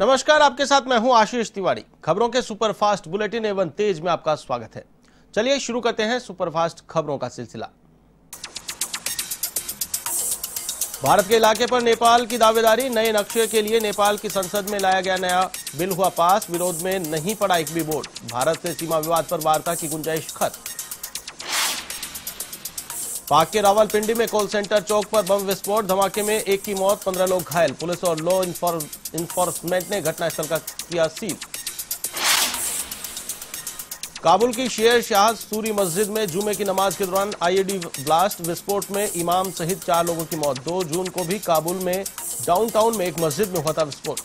नमस्कार, आपके साथ मैं हूँ आशीष तिवारी। खबरों के सुपरफास्ट बुलेटिन एवं तेज में आपका स्वागत है। चलिए शुरू करते हैं सुपरफास्ट खबरों का सिलसिला। भारत के इलाके पर नेपाल की दावेदारी, नए नक्शे के लिए नेपाल की संसद में लाया गया नया बिल हुआ पास, विरोध में नहीं पड़ा एक भी वोट। भारत से सीमा विवाद पर वार्ता की गुंजाइश खत्म। पाक के रावलपिंडी में कॉल सेंटर चौक पर बम विस्फोट, धमाके में एक की मौत, पंद्रह लोग घायल। पुलिस और लॉ इन्फोर्समेंट ने घटनास्थल का किया सील। काबुल की शेर शाह सूरी मस्जिद में जुमे की नमाज़ के दौरान आईईडी ब्लास्ट विस्फोट में इमाम सहित चार लोगों की मौत। दो जून को भी काबुल में डाउनटाउन में एक मस्जिद में हुआ था विस्फोट।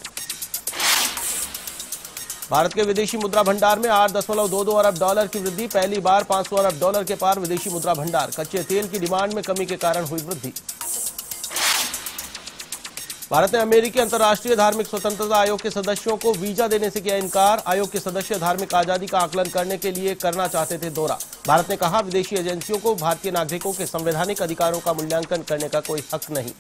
भारत के विदेशी मुद्रा भंडार में आठ दशमलव दो दो अरब डॉलर की वृद्धि। पहली बार 500 अरब डॉलर के पार विदेशी मुद्रा भंडार। कच्चे तेल की डिमांड में कमी के कारण हुई वृद्धि। भारत ने अमेरिकी अंतर्राष्ट्रीय धार्मिक स्वतंत्रता आयोग के सदस्यों को वीज़ा देने से किया इनकार। आयोग के सदस्य धार्मिक आज़ादी का आकलन करने के लिए करना चाहते थे दौरा। भारत ने कहा, विदेशी एजेंसियों को भारतीय नागरिकों के संवैधानिक अधिकारों का मूल्यांकन करने का कोई हक नहीं।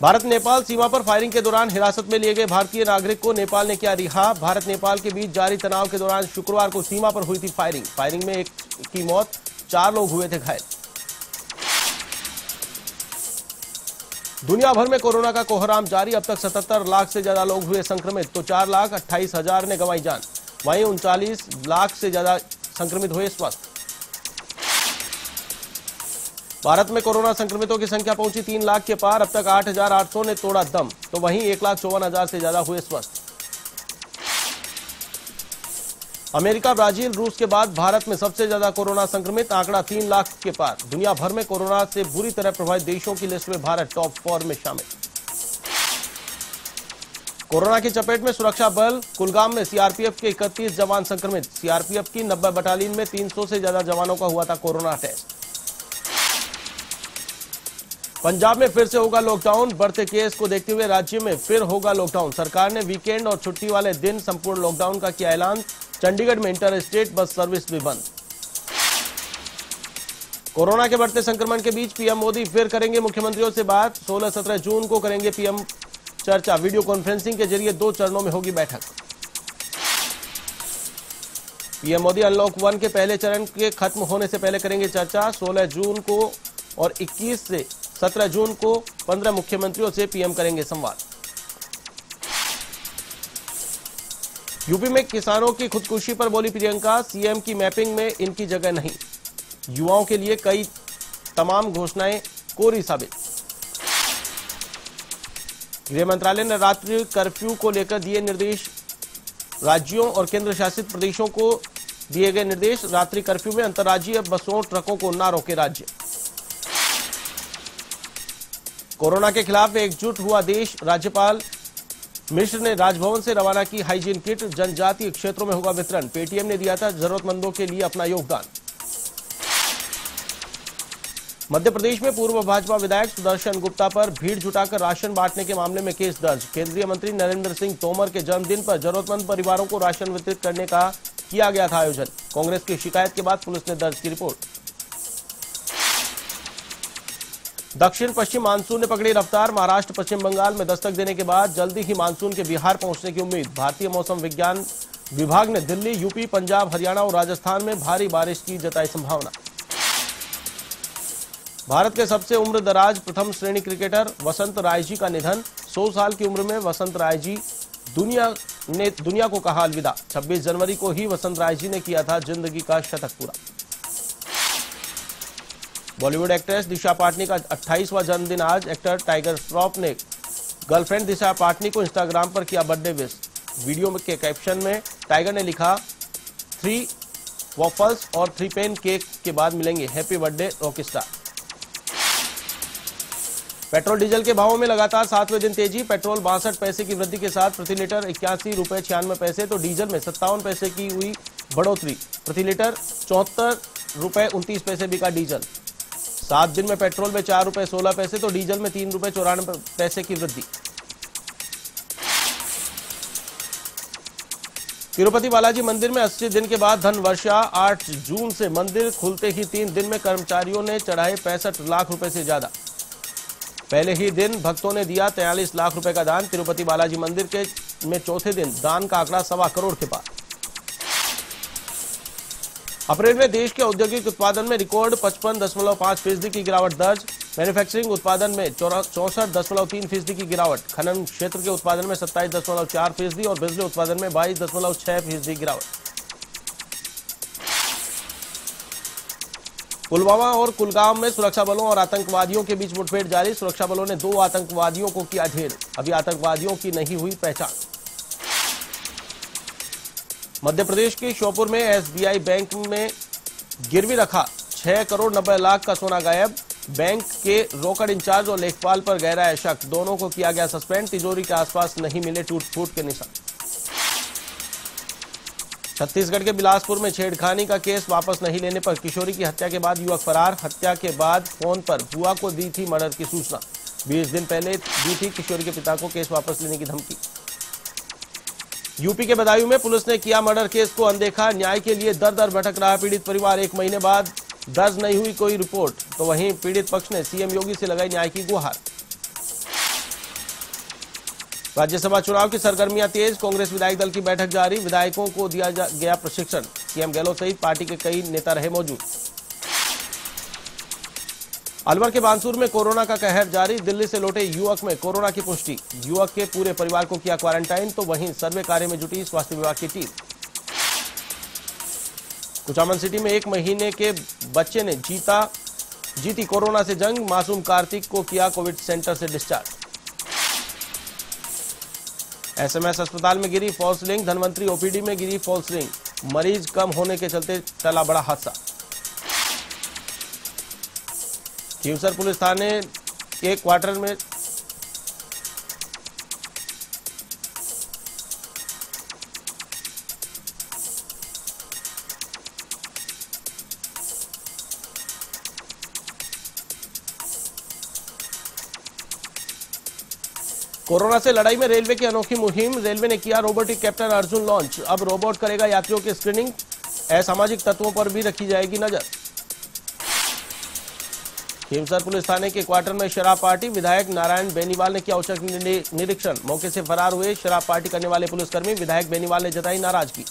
भारत नेपाल सीमा पर फायरिंग के दौरान हिरासत में लिए गए भारतीय नागरिक को नेपाल ने किया रिहा। भारत नेपाल के बीच जारी तनाव के दौरान शुक्रवार को सीमा पर हुई थी फायरिंग। फायरिंग में एक की मौत, चार लोग हुए थे घायल। दुनिया भर में कोरोना का कोहराम जारी। अब तक 77 लाख से ज़्यादा लोग हुए संक्रमित तो चार लाख अट्ठाईस हज़ार ने गंवाई जान। वहीं उनचालीस लाख से ज़्यादा संक्रमित हुए स्वस्थ। भारत में कोरोना संक्रमितों की संख्या पहुँची तीन लाख के पार, अब तक आठ हज़ार आठ सौ ने तोड़ा दम तो वहीं एक लाख चौवन हज़ार से ज़्यादा हुए स्वस्थ। अमेरिका, ब्राज़ील, रूस के बाद भारत में सबसे ज़्यादा कोरोना संक्रमित, आंकड़ा तीन लाख के पार। दुनिया भर में कोरोना से बुरी तरह प्रभावित देशों की लिस्ट में भारत टॉप फोर में शामिल। कोरोना की चपेट में सुरक्षा बल, कुलगाम में सीआरपीएफ के 31 जवान संक्रमित। सीआरपीएफ की 90 बटालियन में 300 से ज़्यादा जवानों का हुआ था कोरोना टेस्ट। पंजाब में फिर से होगा लॉकडाउन बढ़ते केस को देखते हुए राज्य में फिर होगा लॉकडाउन सरकार ने वीकेंड और छुट्टी वाले दिन संपूर्ण लॉकडाउन का किया ऐलान। चंडीगढ़ में इंटर स्टेट बस सर्विस भी बंद। कोरोना के बढ़ते संक्रमण के बीच पीएम मोदी फिर करेंगे मुख्यमंत्रियों से बात। 16-17 जून को करेंगे पीएम चर्चा। वीडियो कॉन्फ्रेंसिंग के ज़रिए दो चरणों में होगी बैठक। पीएम मोदी अनलॉक वन के पहले चरण के खत्म होने से पहले करेंगे चर्चा। 16 जून को और 21 से 17 जून को 15 मुख्यमंत्रियों से पीएम करेंगे संवाद। यूपी में किसानों की खुदकुशी पर बोली प्रियंका, सीएम की मैपिंग में इनकी जगह नहीं। युवाओं के लिए कई तमाम घोषणाएँ कोरी साबित। गृह मंत्रालय ने रात्रि कर्फ्यू को लेकर दिए निर्देश। राज्यों और केंद्र शासित प्रदेशों को दिए गए निर्देश। रात्रि कर्फ्यू में अंतर्राज्यीय बसों ट्रकों को न रोके राज्य। कोरोना के खिलाफ एकजुट हुआ देश। राज्यपाल मिश्र ने राजभवन से रवाना की हाइजीन किट। जनजातीय क्षेत्रों में होगा वितरण। पेटीएम ने दिया था जरूरतमंदों के लिए अपना योगदान। मध्य प्रदेश में पूर्व भाजपा विधायक सुदर्शन गुप्ता पर भीड़ जुटाकर राशन बांटने के मामले में केस दर्ज। केंद्रीय मंत्री नरेंद्र सिंह तोमर के जन्मदिन पर जरूरतमंद परिवारों को राशन वितरित करने का किया गया था आयोजन। कांग्रेस की शिकायत के बाद पुलिस ने दर्ज की रिपोर्ट। दक्षिण पश्चिम मानसून ने पकड़ी रफ्तार, महाराष्ट्र, पश्चिम बंगाल में दस्तक देने के बाद जल्दी ही मानसून के बिहार पहुँचने की उम्मीद। भारतीय मौसम विज्ञान विभाग ने दिल्ली, यूपी, पंजाब, हरियाणा और राजस्थान में भारी बारिश की जताई संभावना। भारत के सबसे उम्र दराज प्रथम श्रेणी क्रिकेटर वसंत राय जी का निधन। 100 साल की उम्र में वसंत राय जी दुनिया ने दुनिया को कहा अलविदा। 26 जनवरी को ही वसंत राय जी ने किया था ज़िंदगी का शतक पूरा। बॉलीवुड एक्ट्रेस दिशा पाटनी का 28वां जन्मदिन आज। एक्टर टाइगर श्रॉफ ने गर्लफ्रेंड दिशा पाटनी को इंस्टाग्राम पर किया बर्थडे विश। वीडियो के कैप्शन में टाइगर ने लिखा, थ्री वॉफल्स और थ्री पेन केक के बाद मिलेंगे। Happy birthday rockstar petrol diesel के भावों में लगातार सातवें दिन तेज़ी। पेट्रोल बासठ पैसे की वृद्धि के साथ प्रति लीटर इक्यासी रुपए छियानवे पैसे तो डीजल में सत्तावन पैसे की हुई बढ़ोतरी। प्रति लीटर चौहत्तर रुपए उनतीस पैसे बिका डीजल। सात दिन में पेट्रोल में चार रुपए, सोलह पैसे तो डीजल में तीन रुपए, चौरानवे पैसे की वृद्धि। तिरुपति बालाजी मंदिर में 80 दिन के बाद धन वर्षा 8 जून से मंदिर खुलते ही तीन दिन में कर्मचारियों ने चढ़ाए पैंसठ लाख रुपए से ज़्यादा। पहले ही दिन भक्तों ने दिया तैयलीस लाख रुपए का दान तिरुपति बालाजी मंदिर के में चौथे दिन, दान का आंकड़ा सवा करोड़ के पार। अप्रैल में देश के औद्योगिक उत्पादन में रिकॉर्ड पचपन दशमलव पाँच फ़ीसदी की गिरावट दर्ज। मैन्युफैक्चरिंग उत्पादन में चौसठ दशमलव तीन फ़ीसदी की गिरावट। खनन क्षेत्र के उत्पादन में सत्ताईस दशमलव चार फ़ीसदी और बिजली उत्पादन में बाईस दशमलव छह फ़ीसदी गिरावट। पुलवामा और कुलगाम में सुरक्षा बलों और आतंकवादियों के बीच मुठभेड़ जारी। सुरक्षा बलों ने दो आतंकवादियों को किया ढेर अभी आतंकवादियों की नहीं हुई पहचान। मध्य प्रदेश के श्योपुर में एसबीआई बैंक में गिरवी रखा, छह करोड़ नब्बे लाख का सोना गायब। बैंक के रोकड़ इंचार्ज और लेखपाल पर गहरा शक, दोनों को किया गया सस्पेंड, तिजोरी के आसपास नहीं मिले टूट फूट के निशान। छत्तीसगढ़ के बिलासपुर में छेड़खानी का केस वापस नहीं लेने पर किशोरी की हत्या के बाद युवक फरार, हत्या के बाद फ़ोन पर बुआ को दी थी मर्डर की सूचना। बीस दिन पहले दी थी किशोरी के पिता को केस वापस लेने की धमकी। यूपी के बदायूं में पुलिस ने किया मर्डर केस को अनदेखा। न्याय के लिए दर दर भटक रहा पीड़ित परिवार। एक महीने बाद दर्ज नहीं हुई कोई रिपोर्ट तो वहीं पीड़ित पक्ष ने सीएम योगी से लगाई न्याय की गुहार। राज्यसभा चुनाव की सरगर्मियाँ तेज। कांग्रेस विधायक दल की बैठक जारी। विधायकों को दिया गया प्रशिक्षण। सीएम गहलोत सहित पार्टी के कई नेता रहे मौजूद। अलवर के बांसुर में कोरोना का कहर जारी, दिल्ली से लौटे युवक में कोरोना की पुष्टि। युवक के पूरे परिवार को किया क्वारंटाइन तो वहीं सर्वे कार्य में जुटी स्वास्थ्य विभाग की टीम। कुचामन सिटी में एक महीने के बच्चे ने जीता, जीती कोरोना से जंग, मासूम कार्तिक को किया कोविड सेंटर से डिस्चार्ज। एसएमएस अस्पताल में गिरी फॉल्स लिंक, धनवंतरी ओपीडी में गिरी फॉल्स लिंक। मरीज़ कम होने के चलते टला बड़ा हादसा। खीवसर पुलिस थाने के क्वार्टर में कोरोना से लड़ाई में रेलवे की अनोखी मुहिम, रेलवे ने किया रोबोटिक कैप्टन अर्जुन लॉन्च। अब रोबोट करेगा यात्रियों की स्क्रीनिंग। असामाजिक तत्वों पर भी रखी जाएगी नज़र। खीमसर पुलिस थाने के क्वार्टर में शराब पार्टी, विधायक नारायण बेनीवाल ने किया औचक निरीक्षण। मौके से फरार हुए शराब पार्टी करने वाले पुलिसकर्मी, विधायक बेनीवाल ने जताई नाराज़गी।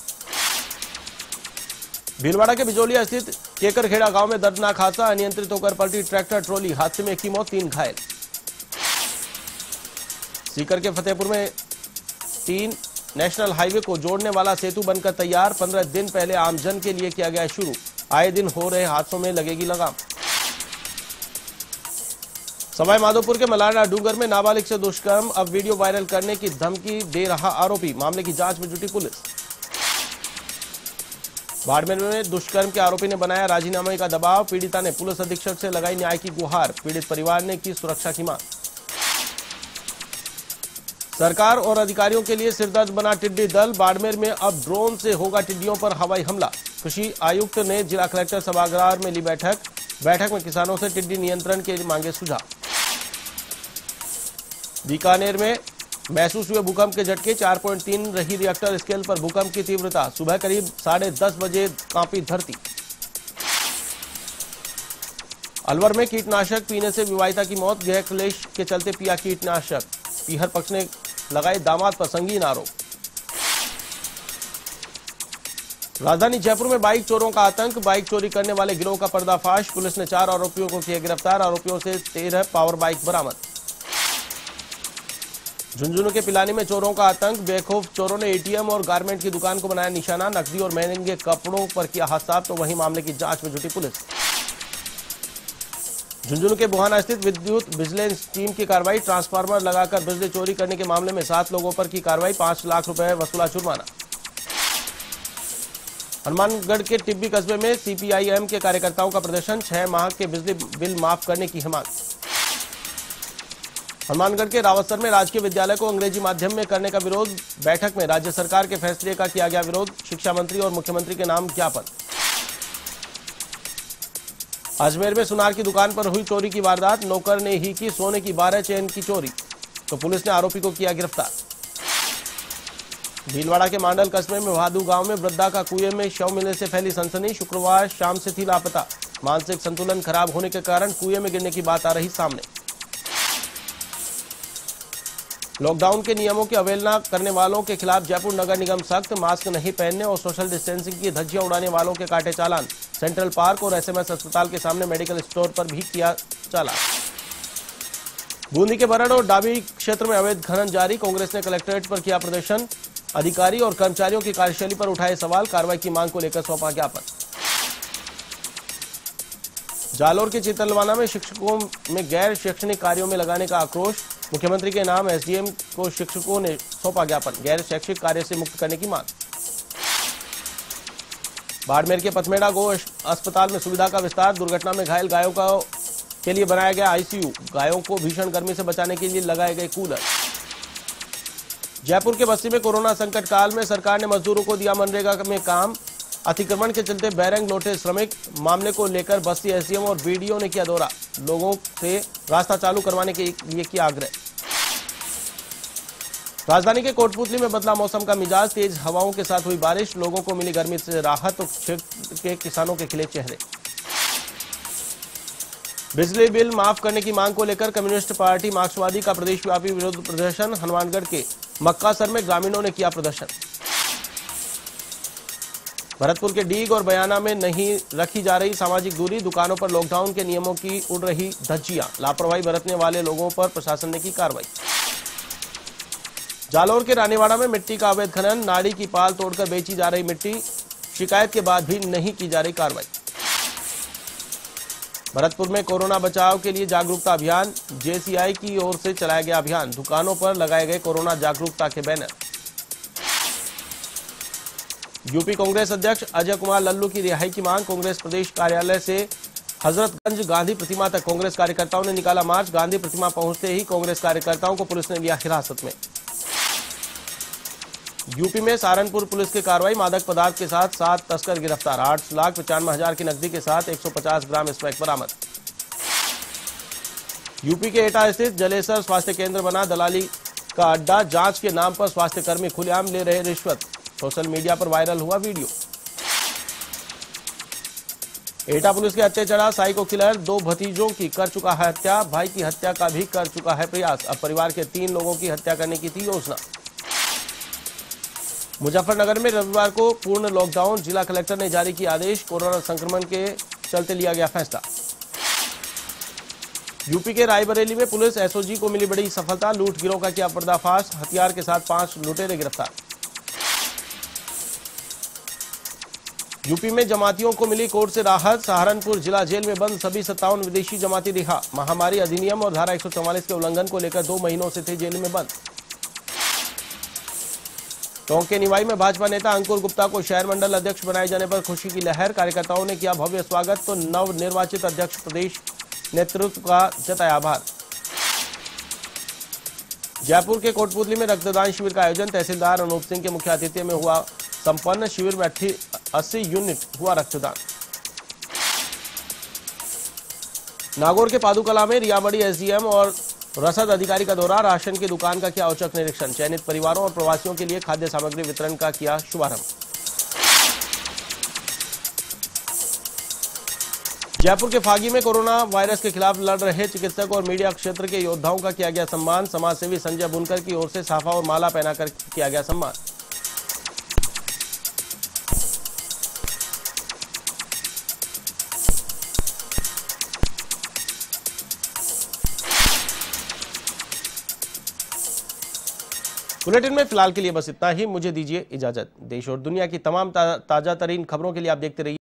भीलवाड़ा के बिजोलिया स्थित केकरखेड़ा गाँव में दर्दनाक हादसा, अनियंत्रित होकर पलटी ट्रैक्टर, ट्रॉली, हादसे में एक की मौत, तीन घायल। सीकर के फतेहपुर में तीन नेशनल हाईवे को जोड़ने वाला सेतु बनकर तैयार, पंद्रह दिन पहले आमजन के लिए किया गया शुरू। आए दिन हो रहे हादसों में लगेगी लगाम। सवाई माधोपुर के मलाना डूंगर में नाबालिग से दुष्कर्म, अब वीडियो वायरल करने की धमकी दे रहा आरोपी। मामले की जाँच में जुटी पुलिस। बाड़मेर में दुष्कर्म के आरोपी ने बनाया राजीनामे का दबाव। पीड़िता ने पुलिस अधीक्षक से लगाई न्याय की गुहार। पीड़ित परिवार ने की सुरक्षा की मांग। सरकार और अधिकारियों के लिए सिरदर्द बना टिड्डी दल। बाड़मेर में अब ड्रोन से होगा टिड्डियों पर हवाई हमला। कृषि आयुक्त ने जिला कलेक्टर सभागार में ली बैठक। बैठक में किसानों से टिड्डी नियंत्रण के मांगे सुझाव। बीकानेर में महसूस हुए भूकंप के झटके 4.3 रही रिएक्टर स्केल पर भूकंप की तीव्रता। सुबह करीब साढ़े दस बजे कांपी धरती। अलवर में कीटनाशक पीने से विवाहिता की मौत, गृह क्लेश के चलते पिया कीटनाशक। पीहर पक्ष ने लगाए दामाद पर संगीन आरोप। राजधानी जयपुर में बाइक चोरों का आतंक, बाइक चोरी करने वाले गिरोह का पर्दाफाश। पुलिस ने चार आरोपियों को किया गिरफ़्तार, आरोपियों से तेरह पावर बाइक बरामद। झुंझुनू के पिलानी में चोरों का आतंक, बेखौफ चोरों ने एटीएम और गारमेंट की दुकान को बनाया निशाना, नकदी और महँगे कपड़ों पर किया हादसा तो वहीं मामले की जाँच में जुटी पुलिस। झुंझुनू के बुहाना स्थित विद्युत विजिलेंस टीम की कार्रवाई, ट्रांसफार्मर लगाकर बिजली चोरी करने के मामले में सात लोगों पर की कार्रवाई, पाँच लाख रुपए वसूला जुर्माना। हनुमानगढ़ के टिब्बी कस्बे में सीपीआईएम के कार्यकर्ताओं का प्रदर्शन, छह माह के बिजली बिल माफ़ करने की मांग हनुमानगढ़ के रावतसर में राजकीय विद्यालय को अंग्रेज़ी माध्यम में करने का विरोध, बैठक में राज्य सरकार के फैसले का किया गया विरोध, शिक्षा मंत्री और मुख्यमंत्री के नाम ज्ञापन। अजमेर में सुनार की दुकान पर हुई चोरी की वारदात, नौकर ने ही की सोने की बारह चेन की चोरी तो पुलिस ने आरोपी को किया गिरफ़्तार। भीलवाड़ा के मांडल कस्बे में भादू गाँव में वृद्धा का कुएँ में शव मिलने से फैली सनसनी, शुक्रवार शाम से थी लापता। मानसिक संतुलन खराब होने के कारण कुएँ में गिरने की बात आ रही सामने। लॉकडाउन के नियमों की अवहेलना करने वालों के खिलाफ जयपुर नगर निगम सख्त मास्क नहीं पहनने और सोशल डिस्टेंसिंग की धज्जियाँ उड़ाने वालों के काटे चालान। सेंट्रल पार्क और एसएमएस अस्पताल के सामने मेडिकल स्टोर पर भी किया चालान। बूंदी के बरड़ और डाबी क्षेत्र में अवैध खनन जारी। कांग्रेस ने कलेक्ट्रेट पर किया प्रदर्शन। अधिकारी और कर्मचारियों की कार्यशैली पर उठाए सवाल। कार्रवाई की मांग को लेकर सौंपा ज्ञापन। जालोर के चितलवाना में शिक्षकों में गैर शैक्षणिक कार्यों में लगाने का आक्रोश। मुख्यमंत्री के नाम एसडीएम को शिक्षकों ने सौंपा ज्ञापन, गैर शैक्षिक कार्य से मुक्त करने की मांग। बाड़मेर के पथमेड़ा गो अस्पताल में सुविधा का विस्तार, दुर्घटना में घायल गायों का के लिए बनाया गया आईसीयू, गायों को भीषण गर्मी से बचाने के लिए लगाए गए कूलर। जयपुर के बस्ती में कोरोना संकट काल में सरकार ने मजदूरों को दिया मनरेगा में काम अतिक्रमण के चलते बैरंग लौटे श्रमिक मामले को लेकर बस्ती एसडीएम और बीडीओ ने किया दौरा। लोगों से रास्ता चालू करवाने के लिए किया आग्रह। राजधानी के कोटपुतली में बदला मौसम का मिजाज। तेज हवाओं के साथ हुई बारिश। लोगों को मिली गर्मी से राहत क्षेत्र के किसानों के खिले चेहरे। बिजली बिल माफ़ करने की मांग को लेकर कम्युनिस्ट पार्टी मार्क्सवादी का प्रदेशव्यापी विरोध प्रदर्शन। हनुमानगढ़ के मक्कासर में ग्रामीणों ने किया प्रदर्शन। भरतपुर के डीग और बयाना में नहीं रखी जा रही सामाजिक दूरी, दुकानों पर लॉकडाउन के नियमों की उड़ रही धज्जियाँ। लापरवाही बरतने वाले लोगों पर प्रशासन ने की कार्रवाई। जालौर के रानीवाड़ा में मिट्टी का अवैध खनन, नाड़ी की पाल तोड़कर बेची जा रही मिट्टी, शिकायत के बाद भी नहीं की जा रही कार्रवाई। भरतपुर में कोरोना बचाव के लिए जागरूकता अभियान, जेसीआई की ओर से चलाया गया अभियान। दुकानों पर लगाए गए कोरोना जागरूकता के बैनर। यूपी कांग्रेस अध्यक्ष अजय कुमार लल्लू की रिहाई की मांग, कांग्रेस प्रदेश कार्यालय से हजरतगंज गांधी प्रतिमा तक कांग्रेस कार्यकर्ताओं ने निकाला मार्च। गांधी प्रतिमा पहुँचते ही कांग्रेस कार्यकर्ताओं को पुलिस ने लिया हिरासत में। यूपी में सहारनपुर पुलिस की कार्रवाई, मादक पदार्थ के साथ सात तस्कर गिरफ़्तार, आठ लाख पचानवे हज़ार की नकदी के साथ 150 ग्राम स्मैक बरामद। यूपी के एटा स्थित जलेसर स्वास्थ्य केंद्र बना, दलाली का अड्डा, जाँच के नाम पर स्वास्थ्य कर्मी खुलेआम ले रहे रिश्वत। सोशल मीडिया पर वायरल हुआ वीडियो। एटा पुलिस के हत्या चढ़ा, साइको किलर, दो भतीजों की कर चुका है हत्या, भाई की हत्या का भी कर चुका है प्रयास। अब परिवार के तीन लोगों की हत्या करने की थी योजना। मुजफ्फरनगर में रविवार को पूर्ण लॉकडाउन, जिला कलेक्टर ने जारी किया आदेश, कोरोना संक्रमण के चलते लिया गया फैसला। यूपी के रायबरेली में पुलिस एसओजी को मिली बड़ी सफलता लूट गिरोह का किया पर्दाफाश, हथियार के साथ पाँच लुटेरे गिरफ़्तार। यूपी में जमातियों को मिली कोर्ट से राहत। सहारनपुर जिला जेल में बंद। सभी सत्तावन विदेशी जमाती रिहा महामारी अधिनियम और धारा 144 के उल्लंघन को लेकर दो महीनों से थे जेल में बंद। टोंक के निवाई में भाजपा नेता अंकुर गुप्ता को शहर मंडल अध्यक्ष बनाए जाने पर खुशी की लहर। कार्यकर्ताओं ने किया भव्य स्वागत। तो नव निर्वाचित अध्यक्ष प्रदेश नेतृत्व का जताया आभार। जयपुर के कोटपुतली में रक्तदान शिविर का आयोजन। तहसीलदार अनूप सिंह के मुख्य आतिथ्य में हुआ संपन्न। शिविर में अस्सी यूनिट हुआ रक्तदान। नागौर के पादुकला में रियाबड़ी एसडीएम और रसद अधिकारी का दौरा, राशन की दुकान का किया औचक निरीक्षण, चयनित परिवारों और प्रवासियों के लिए खाद्य सामग्री वितरण का किया शुभारंभ। जयपुर के फागी में कोरोना वायरस के खिलाफ लड़ रहे चिकित्सक और मीडिया क्षेत्र के योद्धाओं का किया गया सम्मान, समाजसेवी संजय बुनकर की ओर से साफा और माला पहनाकर किया गया सम्मान। बुलेटिन में फ़िलहाल के लिए बस इतना ही। मुझे दीजिए इजाज़त। देश और दुनिया की तमाम ताज़ा तरीन खबरों के लिए आप देखते रहिए।